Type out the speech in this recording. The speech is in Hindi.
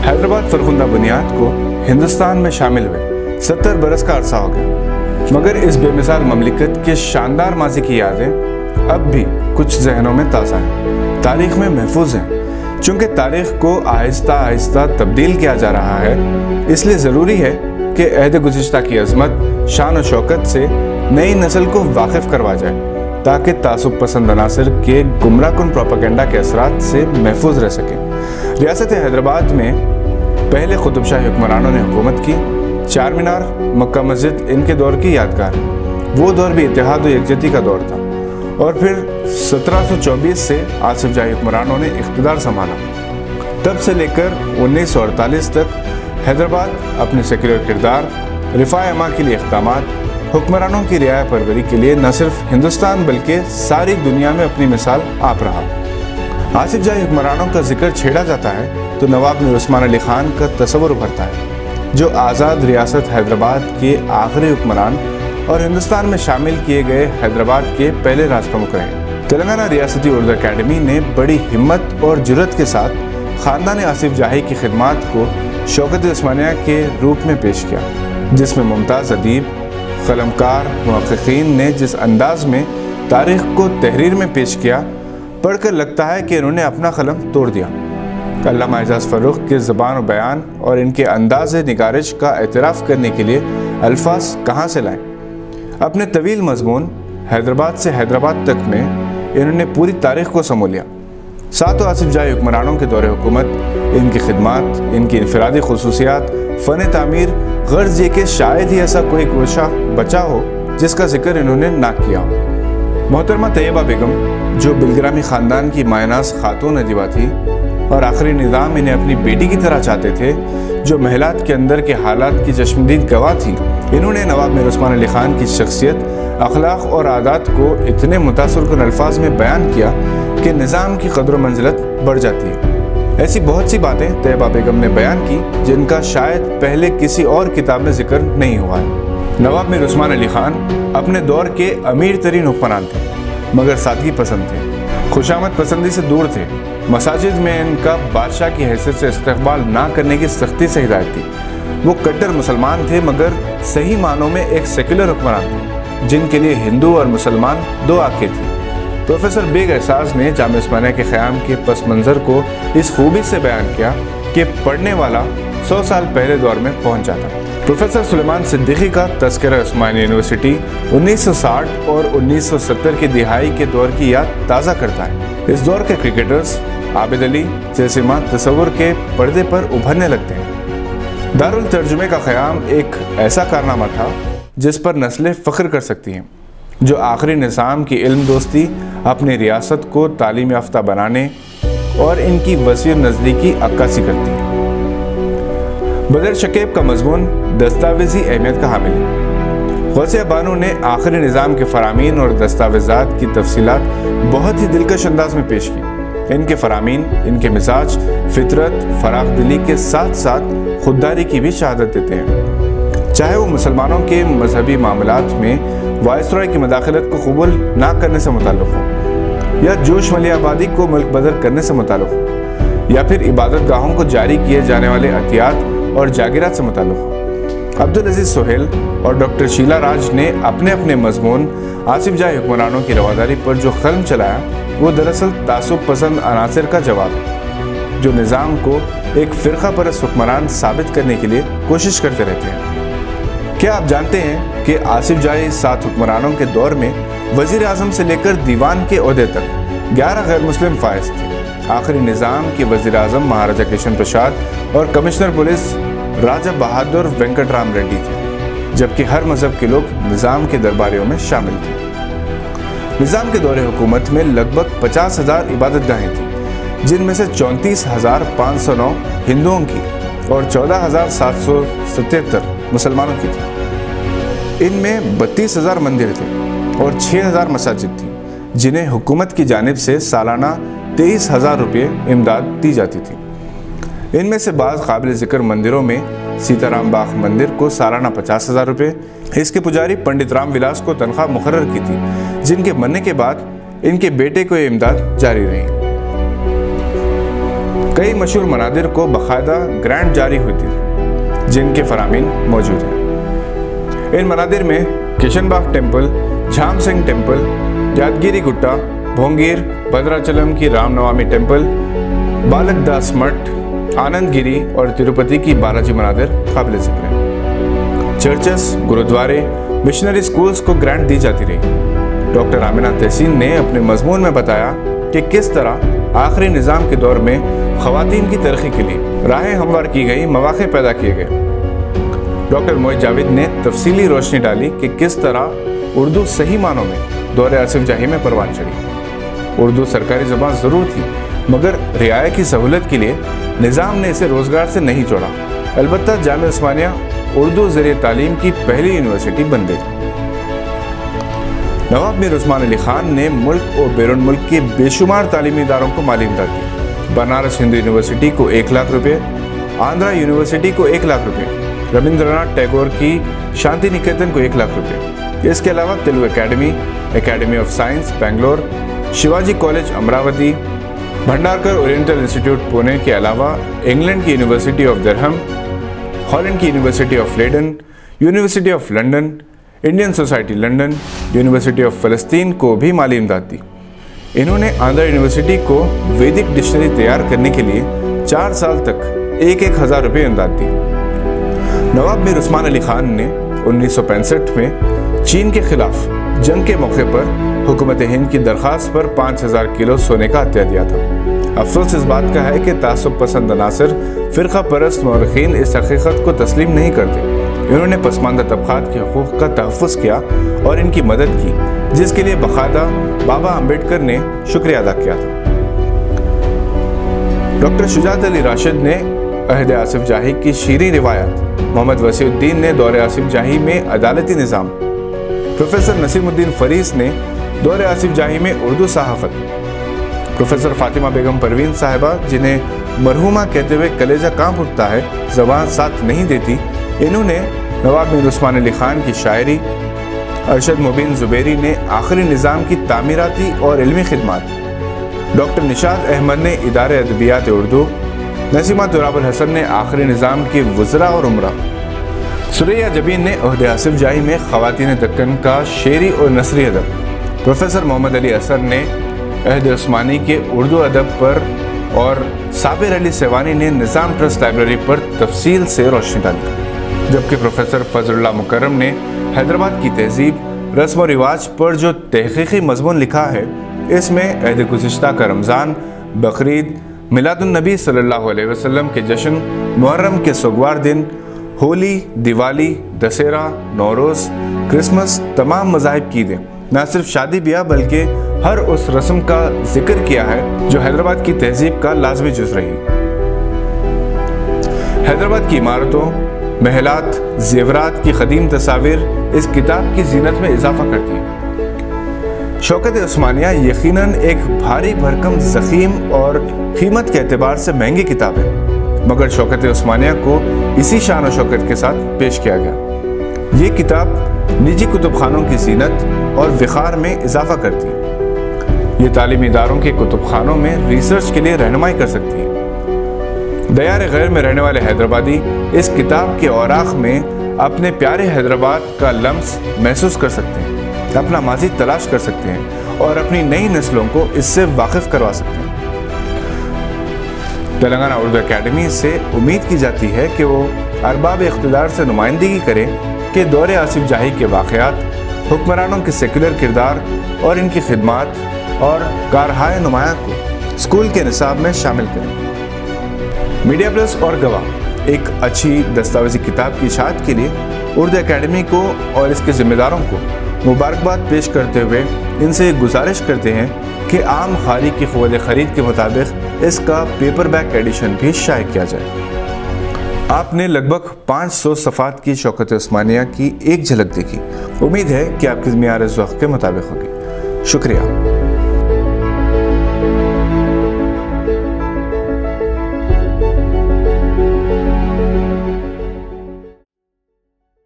हैदराबाद फरखुंदा बुनियाद को हिंदुस्तान में शामिल हुए। सत्तर बरस का अरसा हो गया। मगर इस बेमिसाल ममलिकत के शानदार माजी की यादें अब भी कुछ जहनों में ताज़ा हैं। तारीख में महफूज हैं। चूँकि तारीख को आहिस्ता आहिस्ता तब्दील किया जा रहा है, इसलिए ज़रूरी है कि अहद गुज्त की अजमत, शान और शौकत से नई नस्ल को वाकिफ करवा जाए, ताकि तासुब पसंद अनासर के गुमराह कन प्रोपागेंडा के असरात से महफूज रह सके। रियासत हैदराबाद में पहले कुतुब शाही हुक्मरानों ने हुकूमत की। चार मीनार मक्का मस्जिद, इनके दौर की यादगार। वो दौर भी इतिहाद और यकजती का दौर था। और फिर 1724 से आसिफ जाही हुक्मरानों ने इकतदार संभाला। तब से लेकर 1948 तक हैदराबाद अपने सेकुलर किरदार, रिफा अमा के लिए इकदाम हुक्मरानों की रियाया परवरी के लिए न सिर्फ़ हिंदुस्तान बल्कि सारी दुनिया में अपनी मिसाल आप रहा। आसिफ जाही हुक्मरानों का ज़िक्र छेड़ा जाता है तो नवाब मीर उस्मान अली खान का तस्वर उभरता है, जो आज़ाद रियासत हैदराबाद के आखिरी हुक्मरान और हिंदुस्तान में शामिल किए गए हैदराबाद के पहले राज प्रमुख रहे। तेलंगाना रियासती उर्दू अकेडमी ने बड़ी हिम्मत और ज़रूरत के साथ ख़ानदान आसिफ जाही की खिदमत को शौकत उस्मानिया के रूप में पेश किया, जिसमें मुमताज़ अदीब, कलमकार महक़ीन ने जिस अंदाज में तारीख़ को तहरीर में पेश किया पढ़कर लगता है कि इन्होंने अपना कलम तोड़ दिया। अल्लामा एजाज फ़रूख के ज़बान और बयान और इनके अंदाज निगारिश का एतराफ़ करने के लिए अल्फाज कहाँ से लाएँ? अपने तवील मजमून हैदराबाद से हैदराबाद तक में इन्होंने पूरी तारीख को समो लिया। सातों आसिफ जाए हुक्मरानों के दौरे हुकूमत, इनकी खिदमत, इनकी इनफरादी खसूसियात, फ़न तमीर, गर्ज ये कि शायद ही ऐसा कोई गोशा बचा हो जिसका ज़िक्र इन्होंने ना किया मोहतरमा तैयबा बेगम, जो बिलग्रामी ख़ानदान की मायनास खातून अजीबा थी और आखिरी निज़ाम इन्हें अपनी बेटी की तरह चाहते थे, जो महलात के अंदर के हालात की चश्मदीद गवाह थी। इन्होंने नवाब मीर अली ख़ान की शख्सियत, अखलाक और आदात को इतने मुतासर कन अल्फाज में बयान किया कि निज़ाम की कदर मंजिलत बढ़ जाती है। ऐसी बहुत सी बातें तैयबा बेगम ने बयान की, जिनका शायद पहले किसी और किताब में ज़िक्र नहीं हुआ है। नवाब मीर उस्मान अली ख़ान अपने दौर के अमीर तरीन हुक्मरान थे, मगर सादगी पसंद थे। खुशामद पसंदी से दूर थे। मसाजिद में इनका बादशाह की हैसियत से इस्तकबाल ना करने की सख्ती से हिदायत थी वो कट्टर मुसलमान थे, मगर सही मानों में एक सेकुलर हुक्मरान थे, जिनके लिए हिंदू और मुसलमान दो आँखें थी। प्रोफेसर बेग एहसास ने जाम उस्मानिया के क़्याम के पस मंज़र को इस खूबी से बयान किया कि पढ़ने वाला सौ साल पहले दौर में पहुँच जाता। प्रोफेसर सुलेमान सिद्दीकी का तस्करा उस्मानी यूनिवर्सिटी 1960 और 1970 की दिहाई के दौर की याद ताज़ा करता है। इस दौर के क्रिकेटर्स आबिद अली जैसिमा तस्वुर के पर्दे पर उभरने लगते हैं। दारुल तर्जुमे का क़्याम एक ऐसा कारनामा था जिस पर नस्लें फ़ख्र कर सकती हैं, जो आखिरी निज़ाम की इल्म दोस्ती, अपनी रियासत को तालीम याफ्ता बनाने और इनकी वसी नज़दीकी अक्कासी करती है। बदर शकेब का मजमून दस्तावेजी अहमियत का हामिल है गौसिया बानो ने आखिरी निज़ाम के फरामीन और दस्तावेज़ात की तफसीत बहुत ही दिलकश अंदाज में पेश की। इनके फरामीन, इनके मिजाज, फितरत फराख दिली के साथ साथ खुददारी की भी शहादत देते हैं। चाहे वो मुसलमानों के मजहबी मामलों में वायसराय की मदाखलत को कबूल ना करने से मुतल हो, या जोश वाली आबादी को मुल्क बदर करने से मुतल हो, या फिर इबादत गाहों को जारी किए जाने वाले अहतियात और जागिरात से मुतल अब्दुल अज़ीज़ सोहेल और डॉक्टर शीला राज ने अपने अपने मजमून आसिफ जाह हुक्मरानों की रवादारी पर जो कलम चलाया, वो दरअसल तासुब पसंद अनासर का जवाब जो निज़ाम को एक फ़िरका परस हुक्मरान साबित करने के लिए कोशिश करते रहते हैं। क्या आप जानते हैं कि आसिफ जाही सात हुक्मरानों के दौर में वज़ीर अजम से लेकर दीवान के अहदे तक ग्यारह गैर मुस्लिम फायज थे? आखिरी निज़ाम के वज़ीर अजम महाराजा किशन प्रसाद और कमिश्नर पुलिस राजा बहादुर वेंकट राम रेड्डी थे, जबकि हर मज़हब के लोग निज़ाम के दरबारियों में शामिल थे। निज़ाम के दौरे हुकूमत में लगभग पचास हज़ार इबादत गाहें थीं, जिनमें से चौंतीस हज़ार पाँच सौ नौ हिंदुओं की और चौदह हज़ार सात सौ सतहत्तर मुसलमानों की थी। इनमें बत्तीस हज़ार मंदिर थे और छः हज़ार मसाजिद थी, जिन्हें हुकूमत की जानब से सालाना तेईस हज़ार रुपये इमदाद दी जाती थी। इनमें से बाद काबिल ज़िक्र मंदिरों में सीताराम बाग मंदिर को सालाना पचास हज़ार रुपये, इसके पुजारी पंडित राम विलास को तनख्वाह मुकर की थी, जिनके मरने के बाद इनके बेटे को ये इमदाद जारी रही। कई मशहूर मनादिर को बाकायदा ग्रांट जारी हुई थी, जिनके फरामीन मौजूद हैं। इन मनादिर में किशनबाग टेंपल झाम सिंह टेंपल यादगिरी गुट्टा भोंगीर, भद्राचलम की रामनवामी टेंपल बालक दास मठ आनंद गिरी और तिरुपति की बालाजी मनादिर काबिल ज़िक्र हैं चर्चेस, गुरुद्वारे मिशनरी स्कूल्स को ग्रांट दी जाती रही। डॉक्टर आमिना तहसीन ने अपने मजमून में बताया कि किस तरह आखिरी निज़ाम के दौर में खातन की तरक्की के लिए राहें हमवार की गई, मौाक़े पैदा किए गए। डॉक्टर मोहित जावेद ने तफसीली रोशनी डाली कि किस तरह उर्दू सही मानों में दौरे आसिफ जाही में परवान चढ़ी। उर्दू सरकारी ज़बान ज़रूर थी, मगर रियाया की सहूलत के लिए निज़ाम ने इसे रोज़गार से नहीं जोड़ा। अलबत् जाम उस्मानिया उर्दू ज़रिए तालीम की पहली यूनिवर्सिटी बन गई। नवाब मीर उस्मान अली खान ने मुल्क और बैरून मुल्क के बेशुमार तालीमी इदारों को माली इमदाद दी। बनारस हिंदू यूनिवर्सिटी को एक लाख रुपये आंध्रा यूनिवर्सिटी को एक लाख रुपये रविंद्रनाथ टैगोर की शांति निकेतन को एक लाख रुपये इसके अलावा Telugu academy academy of science, Bangalore, Shivaji college, Amravati, Bhandarkar oriental institute, Pune के अलावा इंग्लैंड की यूनिवर्सिटी ऑफ़ दरहम, हॉलैंड की university of Leiden, university of London, Indian society London, university of फ़लस्तीन को भी माली इमदाद दी। इन्होंने आंध्र यूनिवर्सिटी को वैदिक डिक्शनरी तैयार करने के लिए चार साल तक एक एक हज़ार रुपये इमदाद दी। नवाब मीर उस्मान अली खान ने उन्नीस सौ पैंसठ में चीन के खिलाफ जंग के मौके पर हुकूमत हिंद की दरख्वास्त पर पाँच हज़ार किलो सोने का हत्या दिया था। अफसोस इस बात का है कि तासब पसंद अनासर फ़िरका परस्त मौरखीन इस हकीकत को तस्लीम नहीं करते। इन्होंने पसमानदा तबक़ात के हकूक़ का तहफ़ किया और इनकी मदद की, जिसके लिए बाकायदा बाबा अंबेडकर ने शुक्रिया अदा किया था। डॉक्टर शुजात अली राशिद ने अहद आसिफ जाही की शीरी रिवायत। मोहम्मद वसीउद्दीन ने दौरे आसिफ जाही में अदालती निज़ाम प्रोफेसर नसीमुद्दीन फरीस ने दौरे आसिफ जाही में उर्दू सहाफ़त। प्रोफेसर फातिमा बेगम परवीन साहिबा, जिन्हें मरहुमा कहते हुए कलेजा काँप उठता है, जबान साथ नहीं देती, इन्होंने नवाब मीर उस्मान अली ख़ान की शायरी, अरशद मुबीन ज़ुबेरी ने आखिरी निज़ाम की तामीराती और इलमी खदमात। डॉक्टर निशाद अहमद ने इदारे अदबियात उर्दू, नसीमा तुराबुल हसन ने आखिरी निज़ाम की वज़रा और उम्र। सुरैया जबीन ने अहद आसिफ जाही में ख़वान दक्कन का शेरी और नसरी अदब। प्रोफेसर मोहम्मद अली असर ने अहद उस्मानी के उर्दू अदब पर और साबिर अली सेवानी ने निज़ाम ट्रस्ट लाइब्रेरी पर तफसील से रोशनी डाली। जबकि प्रोफेसर फजल्ला मुकरम ने हैदराबाद की तहजीब, रस्म व रिवाज पर जो तहकीकी मजमून लिखा है, इसमें अहद गुज्त का रमज़ान, बकरीद मिलादुलनबी सल्लल्लाहु अलैहि वसल्लम के जश्न, मुहर्रम के सगवार दिन होली, दिवाली, दशहरा नौरोज़ क्रिसमस, तमाम मजाहब की दें न सिर्फ़ शादी ब्याह बल्कि हर उस रस्म का ज़िक्र किया है जो हैदराबाद की तहजीब का लाजमी जुज रही। हैदराबाद की इमारतों, महलात, जेवरात की कदीम तस्वीर इस किताब की जीनत में इजाफा करती है। शौकत उस्मानिया यकीनन एक भारी भरकम जखीम और कीमत के अतबार से महँगी किताब है। मगर शौकत उस्मानिया को इसी शान शौकत के साथ पेश किया गया। ये किताब निजी कुतुब खानों की जीनत और विखार में इजाफा करती है। ये तालीमी इदारों के कुतुब खानों में रिसर्च के लिए रहनुमाई कर सकती है। दयार गैर में रहने वाले हैदराबादी इस किताब के औराख में अपने प्यारे हैदराबाद का लम्स महसूस कर सकते हैं, अपना माजी तलाश कर सकते हैं और अपनी नई नस्लों को इससे वाकिफ करवा सकते हैं। तेलंगाना उर्दू अकेडमी से उम्मीद की जाती है कि वो अरबाब इकतदार से नुमाइंदगी करें कि दौरे आसिफ जाही के वाक़ात हुक्मरानों के सेकुलर किरदार और इनकी खदमात और कारहाय नुमाया को स्कूल के निसाब में शामिल करें। मीडिया प्लस और गवाह, एक अच्छी दस्तावेजी किताब की इशात के लिए उर्दू अकेडमी को और इसके जिम्मेदारों को मुबारकबाद पेश करते हुए इनसे गुजारिश करते हैं कि आम खारी की खवल ख़रीद के मुताबिक इसका पेपर बैक एडिशन भी शाये किया जाए। आपने लगभग 500 सौ सफ़ात की शौकत स्मानिया की एक झलक देखी। उम्मीद है कि आपकी मीयार के मुताबिक होगी। शुक्रिया।